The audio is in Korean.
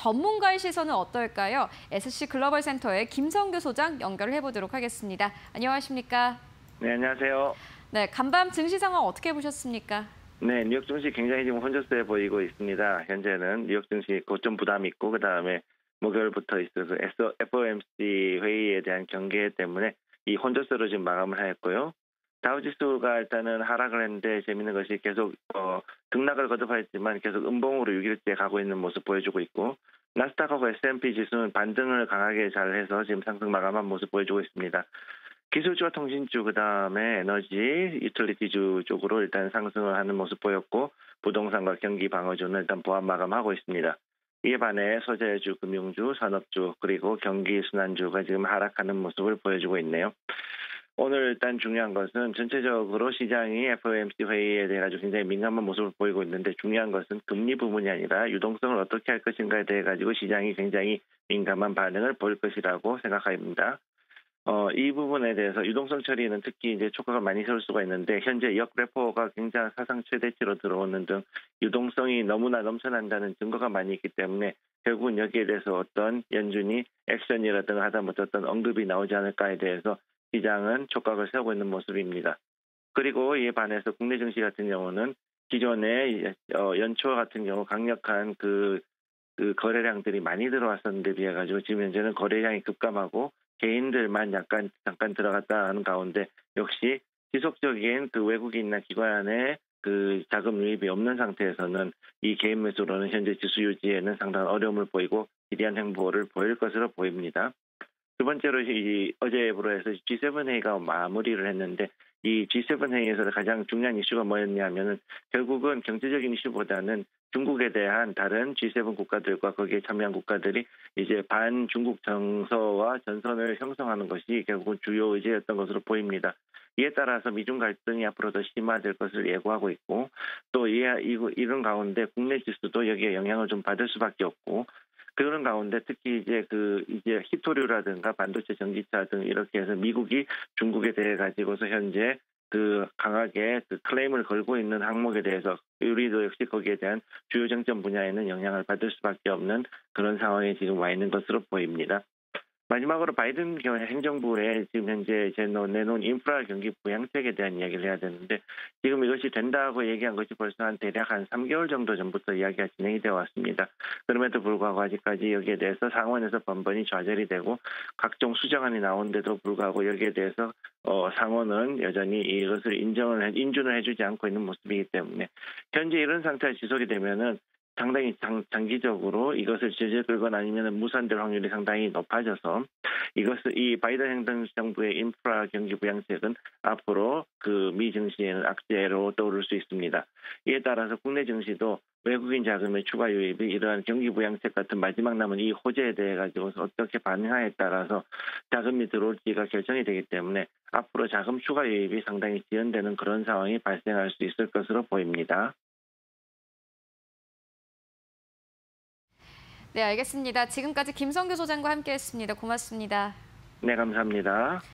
전문가의 시선은 어떨까요? SC 글로벌 센터의 김성규 소장 연결을 해보도록 하겠습니다. 안녕하십니까? 네, 안녕하세요. 네, 간밤 증시 상황 어떻게 보셨습니까? 네, 뉴욕 증시 굉장히 지금 혼조세 보이고 있습니다. 현재는 뉴욕 증시 고점 부담 있고 그다음에 목요일부터 있어서 FOMC 회의에 대한 경계 때문에 이 혼조세로 지금 마감을 하였고요. 다우지수가 일단은 하락을 했는데 재밌는 것이 계속 어, 등락을 거듭하였지만 계속 음봉으로 6일째 가고 있는 모습 보여주고 있고 나스닥하고 S&P 지수는 반등을 강하게 잘 해서 지금 상승 마감한 모습 보여주고 있습니다. 기술주와 통신주 그다음에 에너지, 유틸리티주 쪽으로 일단 상승을 하는 모습 보였고 부동산과 경기 방어주는 일단 보합 마감하고 있습니다. 이에 반해 소재주, 금융주, 산업주 그리고 경기 순환주가 지금 하락하는 모습을 보여주고 있네요. 오늘 일단 중요한 것은 전체적으로 시장이 FOMC 회의에 대해 가지고 굉장히 민감한 모습을 보이고 있는데 중요한 것은 금리 부분이 아니라 유동성을 어떻게 할 것인가에 대해 가지고 시장이 굉장히 민감한 반응을 보일 것이라고 생각합니다. 어, 이 부분에 대해서 유동성 처리는 특히 이제 초과가 많이 세울 수가 있는데 현재 역 레포가 굉장히 사상 최대치로 들어오는 등 유동성이 너무나 넘쳐난다는 증거가 많이 있기 때문에 결국은 여기에 대해서 어떤 연준이 액션이라든가 하다못해 어떤 언급이 나오지 않을까에 대해서 시장은 촉각을 세우고 있는 모습입니다. 그리고 이에 반해서 국내 증시 같은 경우는 기존의 어, 연초 같은 경우 강력한 그, 그 거래량들이 많이 들어왔었는데 비해 가지고 지금 현재는 거래량이 급감하고 개인들만 약간 잠깐 들어갔다 하는 가운데 역시 지속적인 그 외국인이나 기관의 그 자금 유입이 없는 상태에서는 이 개인 매수로는 현재 지수 유지에는 상당한 어려움을 보이고 기대한 행보를 보일 것으로 보입니다. 두 번째로 이 어제부로 해서 G7 회의가 마무리를 했는데 이 G7 회의에서 가장 중요한 이슈가 뭐였냐면은 결국은 경제적인 이슈보다는 중국에 대한 다른 G7 국가들과 거기에 참여한 국가들이 이제 반 중국 정서와 전선을 형성하는 것이 결국은 주요 의제였던 것으로 보입니다. 이에 따라서 미중 갈등이 앞으로 더 심화될 것을 예고하고 있고 또 이런 가운데 국내 지수도 여기에 영향을 좀 받을 수밖에 없고 그런 가운데 특히 이제 그 이제 히토류라든가 반도체 전기차 등 이렇게 해서 미국이 중국에 대해 가지고서 현재 그 강하게 그 클레임을 걸고 있는 항목에 대해서 우리도 역시 거기에 대한 주요 정점 분야에는 영향을 받을 수밖에 없는 그런 상황에 지금 와 있는 것으로 보입니다. 마지막으로 바이든 행정부에 지금 현재 제 내놓은 인프라 경기 부양책에 대한 이야기를 해야 되는데 지금 이것이 된다고 얘기한 것이 벌써 한 대략 한 3개월 정도 전부터 이야기가 진행이 되어 왔습니다. 그럼에도 불구하고 아직까지 여기에 대해서 상원에서 번번이 좌절이 되고 각종 수정안이 나오는데도 불구하고 여기에 대해서 어, 상원은 여전히 이것을 인정을 해, 인준을 해주지 않고 있는 모습이기 때문에 현재 이런 상태가 지속이 되면은 상당히 장, 장기적으로 이것을 제재 끌거나 아니면 무산될 확률이 상당히 높아져서 이것을 이 바이든 행정부의 인프라 경기 부양책은 앞으로 그 미 증시에는 악재로 떠오를 수 있습니다. 이에 따라서 국내 증시도 외국인 자금의 추가 유입이 이러한 경기 부양책 같은 마지막 남은 이 호재에 대해 가지고서 어떻게 반응하에 따라서 자금이 들어올지가 결정이 되기 때문에 앞으로 자금 추가 유입이 상당히 지연되는 그런 상황이 발생할 수 있을 것으로 보입니다. 네, 알겠습니다. 지금까지 김성규 소장과 함께했습니다. 고맙습니다. 네, 감사합니다.